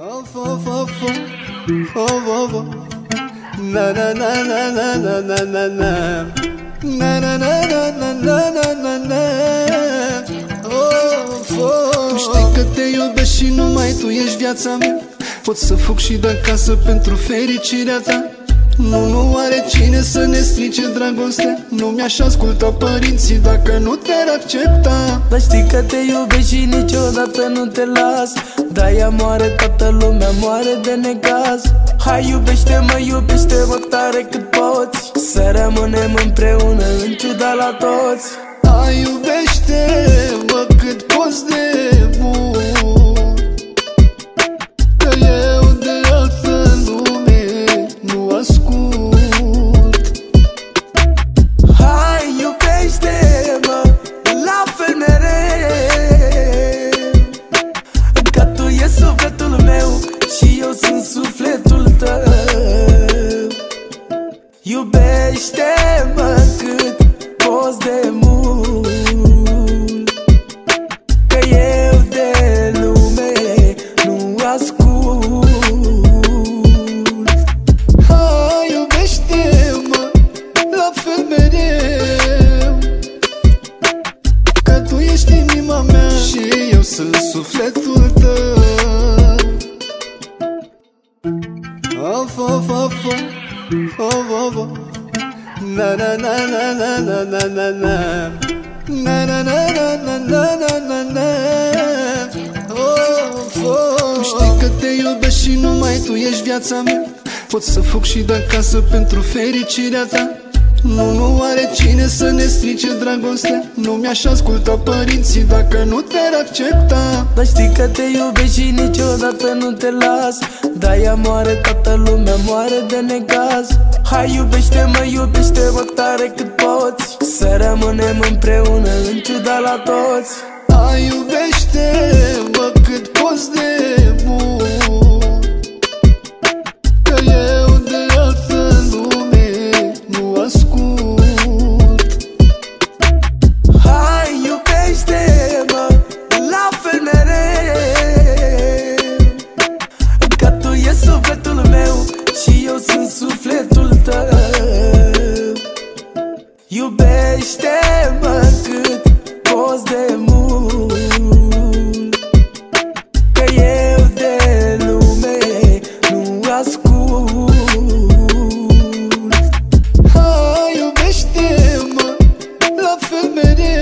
Of, of, of, of, of, of. Na na na na na na na na na Na na na na na na na na na Of, of. Tu știi că te iubesc și numai tu ești viața mea Pot să fug și de acasă pentru fericirea ta nu, nu are cine să ne strice dragostea. Nu mi-aș asculta părinții dacă nu te-ar accepta. Dar știi că te iubesc și niciodată nu te las. De-aia moare toată lumea, moare de necaz. Hai iubește-mă, iubește-mă tare cât poți. Să rămânem împreună în ciuda la toți. Hai iubește-mă cât poți de în sufletul tău. Iubește of, of, of. Na na na na na na na na na Na na na na na na na na na oh, oh. Știi că te iubesc și numai tu ești viața mea Pot să fug și de acasă pentru fericirea ta nu, nu are cine să ne strice dragostea. Nu mi-aș asculta părinții dacă nu te-ar accepta. Dar știi că te iubesc și niciodată nu te las. De-aia moare toată lumea, moare de necaz. Hai iubește-mă, iubește-mă tare cât poți. Să rămânem împreună în ciuda la toți. Hai iubește-mă Iubește-mă cât poți de mult Că eu de lume nu ascult. Oh, Iubește-mă la fel mereu